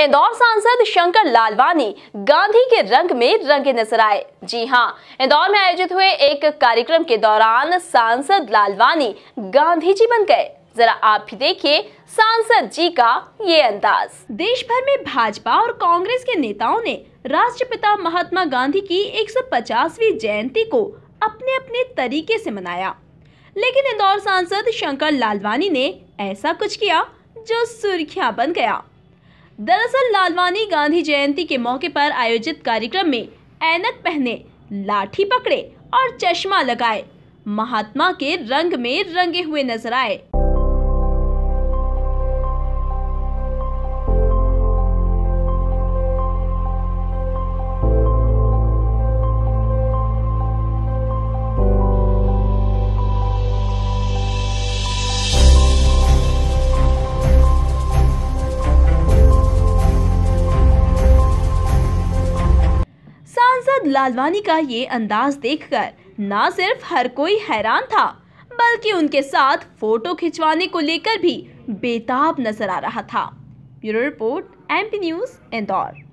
इंदौर सांसद शंकर लालवानी गांधी के रंग में रंगे नज़र आए। जी हाँ, इंदौर में आयोजित हुए एक कार्यक्रम के दौरान सांसद लालवानी गांधी जी बन गए। जरा आप भी देखिए सांसद जी का ये अंदाज। देश भर में भाजपा और कांग्रेस के नेताओं ने राष्ट्रपिता महात्मा गांधी की 150वीं जयंती को अपने अपने तरीके से मनाया। लेकिन इंदौर सांसद शंकर लालवानी ने ऐसा कुछ किया जो सुर्खियाँ बन गया। दरअसल लालवानी गांधी जयंती के मौके पर आयोजित कार्यक्रम में ऐनक पहने, लाठी पकड़े और चश्मा लगाए। महात्मा के रंग में रंगे हुए नज़र आए। सांसद लालवानी का ये अंदाज देखकर न सिर्फ़ हर कोई हैरान था, बल्कि उनके साथ फ़ोटो खिंचवाने को लेकर भी बेताब नज़र आ रहा था। Bureau report MP news Indore.